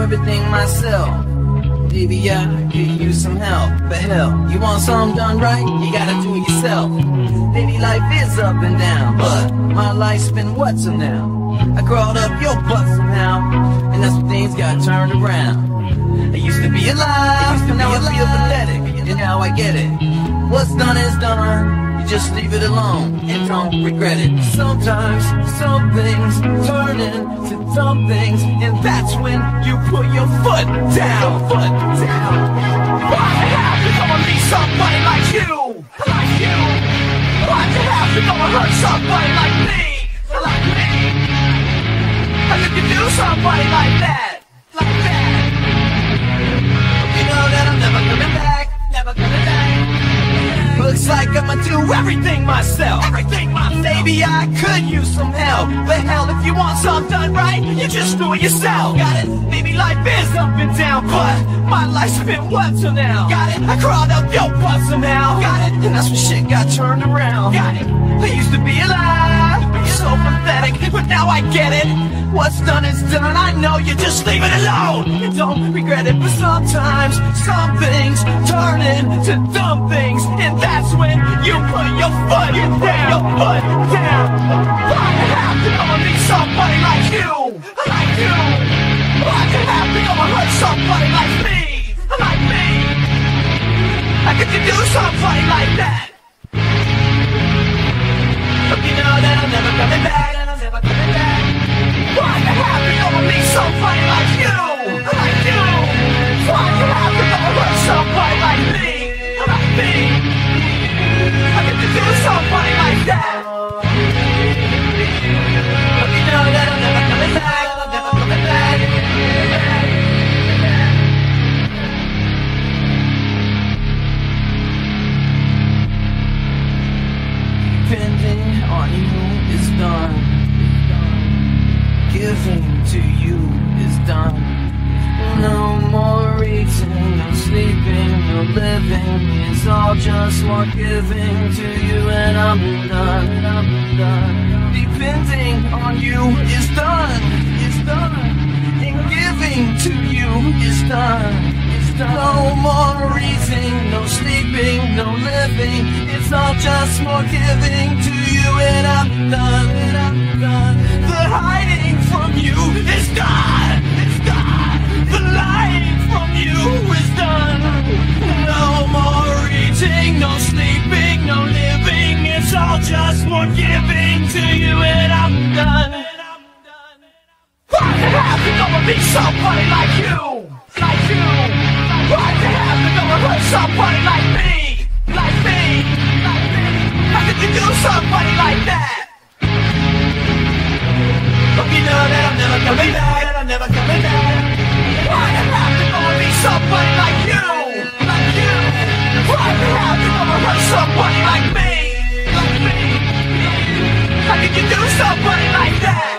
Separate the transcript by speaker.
Speaker 1: everything myself. Maybe I could use some help, but hell, you want something done right, you gotta do it yourself. Maybe life is up and down, but my life's been what till now? I crawled up your butt somehow, and that's when things got turned around. I used to be alive, and now I feel pathetic, and now I get it. What's done is done, you just leave it alone, and don't regret it. Sometimes, some things turn into dumb things, and that's when you put your foot down, foot down.
Speaker 2: Why you have to go and be somebody like you, like you? Why you have to go and hurt somebody like me, like me? How could you do somebody like that, like that?
Speaker 1: You know that I'm never coming back, never coming back. Looks like I'ma do everything myself.
Speaker 2: Everything my
Speaker 1: Maybe I could use some help. But hell, if you want something done right, you just do it yourself. Got it? Maybe life is up and down, but my life's been what till now? Got it? I crawled up your butt somehow. Got it? And that's when shit got turned around.
Speaker 2: Got it?
Speaker 1: I used to be alive, so pathetic, but now I get it. What's done is done, I know you just leave it alone. You don't regret it, but sometimes some things turn into dumb things, and that's when you put your foot down, your foot down.
Speaker 2: Why you have to go and be somebody like you, like you? Why you have to go and hurt somebody like me, like me? How could you do somebody like that?
Speaker 1: On you is done. Giving to you is done. No more eating, no sleeping, no living. It's all just more giving to you, and I'm done. I'm done. Depending on you is done. Is done. And giving to you is done. No more eating, no sleeping, no living. It's all just more giving to and I'm done. The hiding from you is. The lying from you is done. No more eating, no sleeping, no living. It's all just more giving to you, and I'm done.
Speaker 2: Why you have to go be somebody like you, like you? Go and hurt somebody like me, like me? to do somebody like that.
Speaker 1: But you know that I'm never coming back, that I'm never coming back.
Speaker 2: Why the hell did I be somebody like you? Like you? Why the hell did I hurt
Speaker 1: somebody like me? Like me? How could you do somebody like that?